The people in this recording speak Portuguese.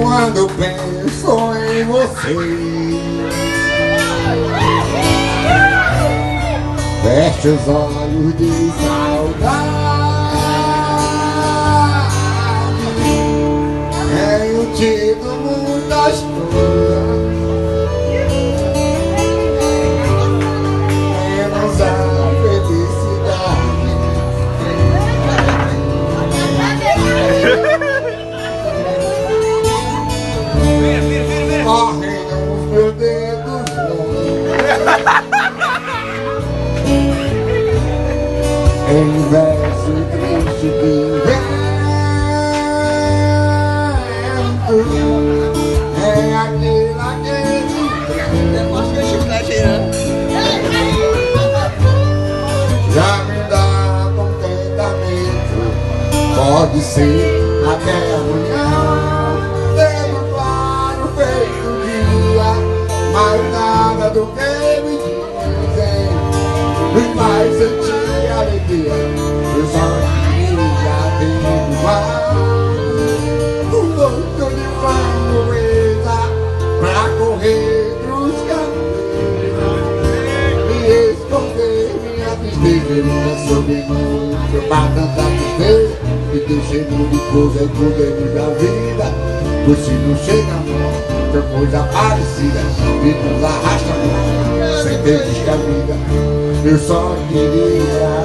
Quando penso em você. Feche os olhos de saudade. Tenho tido muitas coisas Em verso triste de vento É aquele, aquele que? Já me dá contentamento Pode ser amanhã e minha solidão Pra cantar tristeza e ter cheiro de coisa e poder da vida Pois se não chega amor, que coisa parecida E nos arrasta sem ter descabida Eu só queria